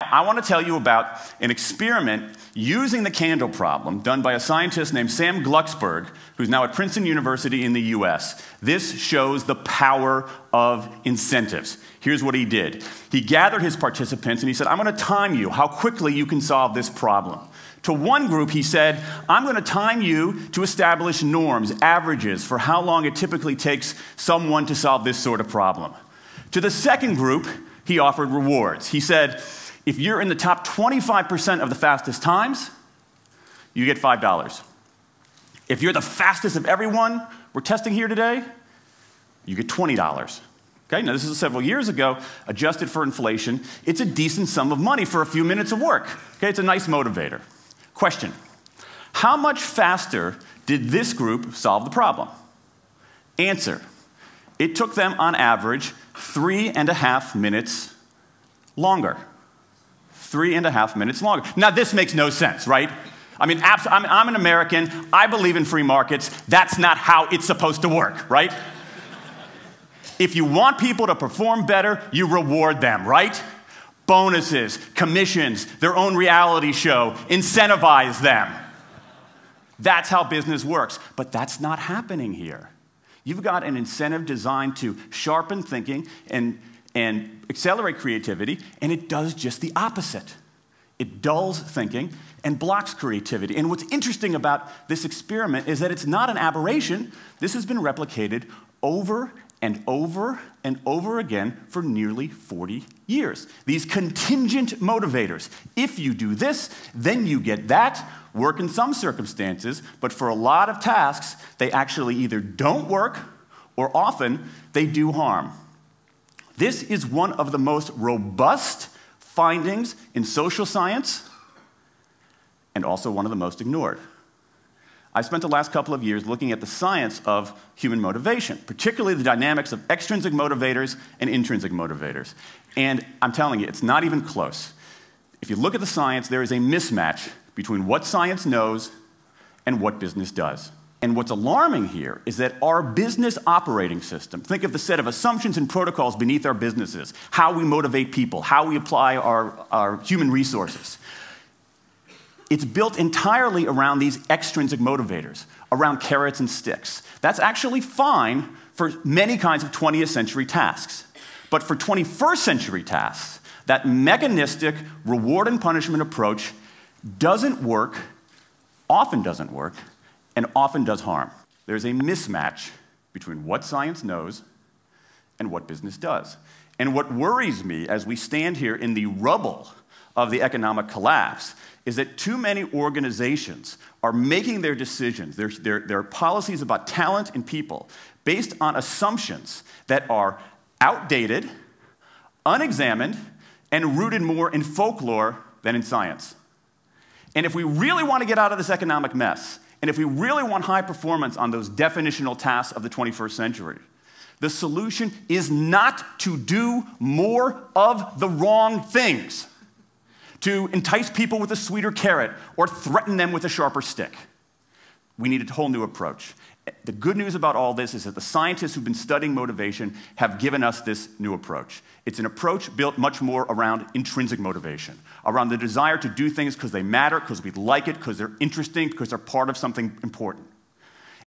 I want to tell you about an experiment using the candle problem done by a scientist named Sam Glucksberg, who's now at Princeton University in the US. This shows the power of incentives. Here's what he did he gathered his participants and he said, I'm going to time you how quickly you can solve this problem. To one group, he said, I'm going to time you to establish norms, averages for how long it typically takes someone to solve this sort of problem. To the second group, he offered rewards. He said, if you're in the top 25% of the fastest times, you get $5. If you're the fastest of everyone we're testing here today, you get $20. Okay, now this is several years ago, adjusted for inflation. It's a decent sum of money for a few minutes of work. Okay, it's a nice motivator. Question How much faster did this group solve the problem? Answer It took them on average three and a half minutes longer three and a half minutes longer. Now, this makes no sense, right? I mean, I'm, I'm an American. I believe in free markets. That's not how it's supposed to work, right? if you want people to perform better, you reward them, right? Bonuses, commissions, their own reality show, incentivize them. That's how business works. But that's not happening here. You've got an incentive designed to sharpen thinking and and accelerate creativity, and it does just the opposite. It dulls thinking and blocks creativity. And what's interesting about this experiment is that it's not an aberration. This has been replicated over and over and over again for nearly 40 years. These contingent motivators. If you do this, then you get that. Work in some circumstances, but for a lot of tasks, they actually either don't work or often they do harm. This is one of the most robust findings in social science and also one of the most ignored. I spent the last couple of years looking at the science of human motivation, particularly the dynamics of extrinsic motivators and intrinsic motivators. And I'm telling you, it's not even close. If you look at the science, there is a mismatch between what science knows and what business does. And what's alarming here is that our business operating system, think of the set of assumptions and protocols beneath our businesses, how we motivate people, how we apply our, our human resources. It's built entirely around these extrinsic motivators, around carrots and sticks. That's actually fine for many kinds of 20th century tasks. But for 21st century tasks, that mechanistic reward and punishment approach doesn't work, often doesn't work, and often does harm. There's a mismatch between what science knows and what business does. And what worries me as we stand here in the rubble of the economic collapse is that too many organizations are making their decisions, their, their, their policies about talent and people, based on assumptions that are outdated, unexamined, and rooted more in folklore than in science. And if we really want to get out of this economic mess, and if we really want high performance on those definitional tasks of the 21st century, the solution is not to do more of the wrong things, to entice people with a sweeter carrot or threaten them with a sharper stick. We need a whole new approach. The good news about all this is that the scientists who've been studying motivation have given us this new approach. It's an approach built much more around intrinsic motivation, around the desire to do things because they matter, because we like it, because they're interesting, because they're part of something important.